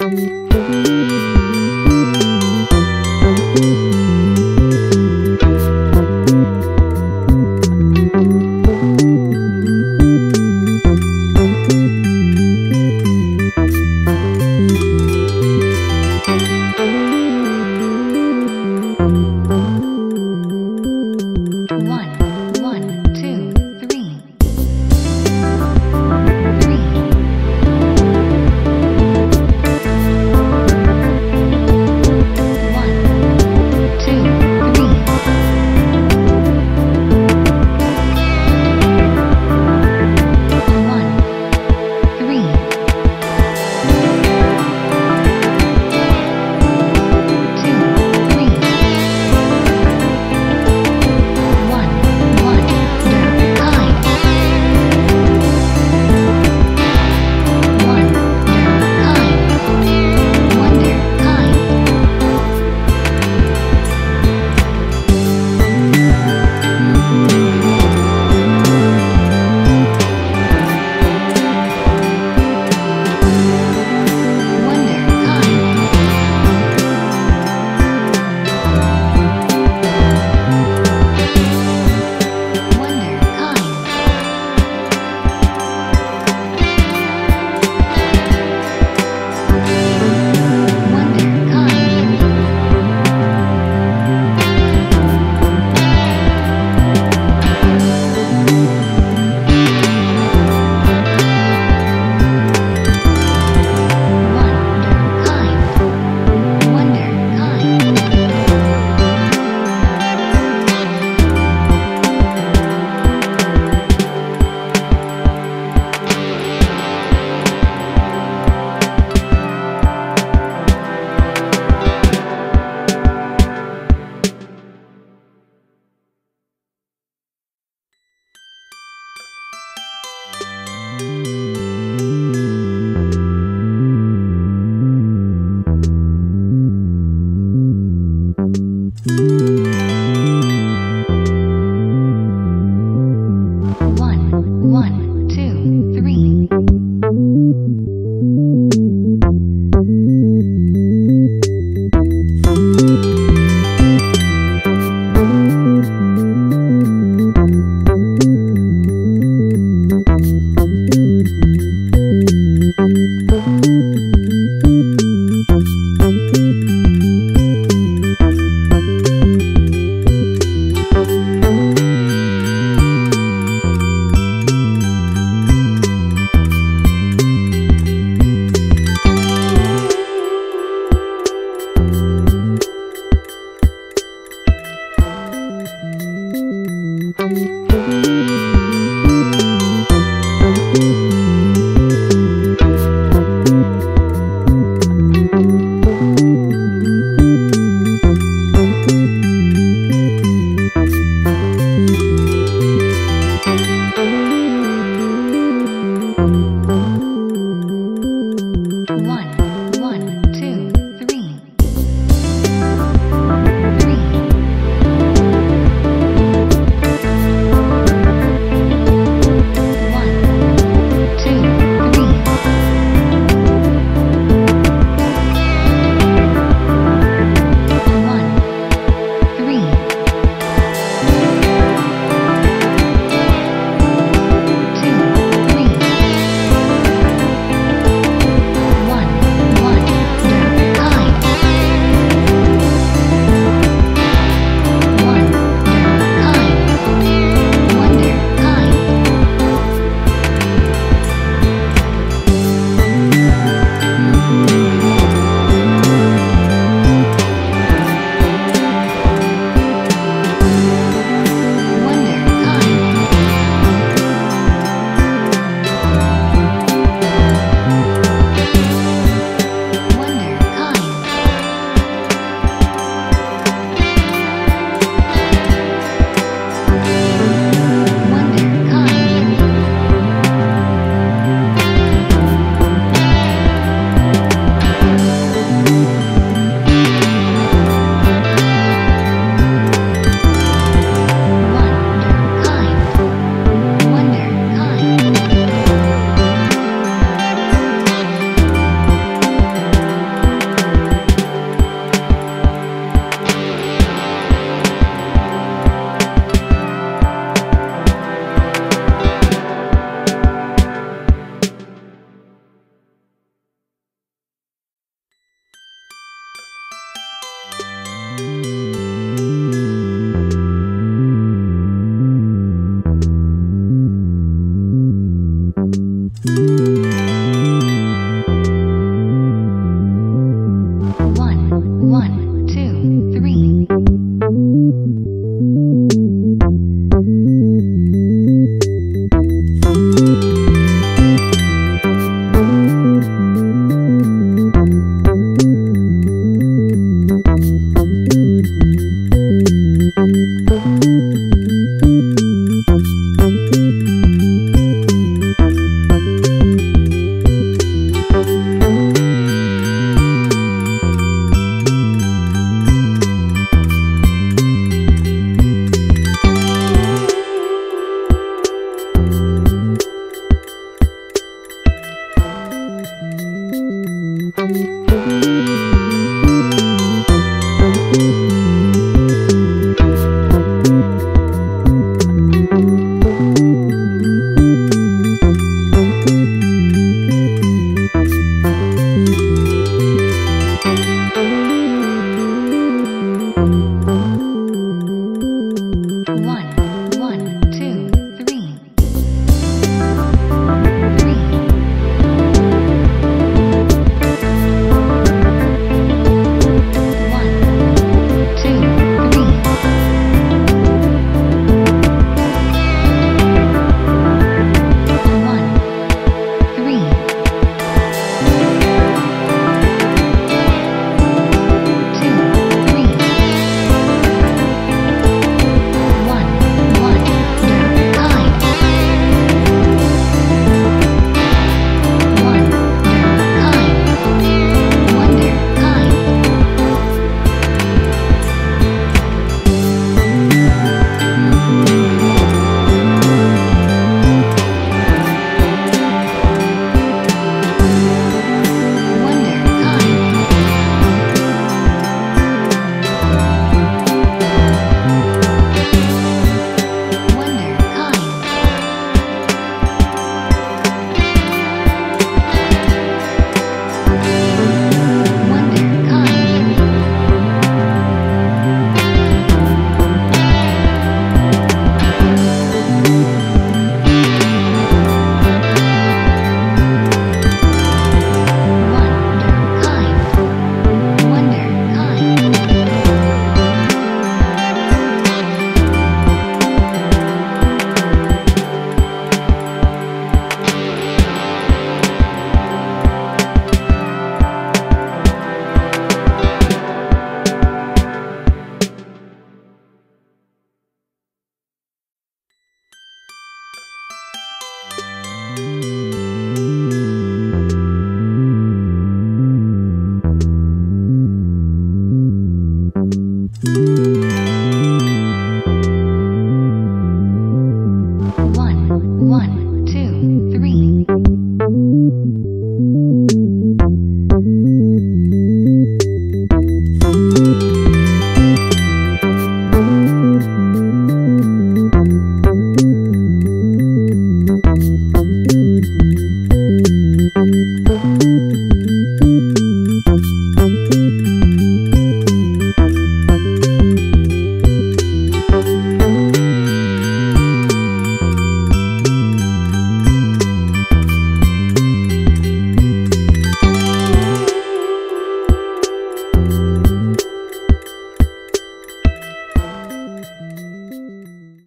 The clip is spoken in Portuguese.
Música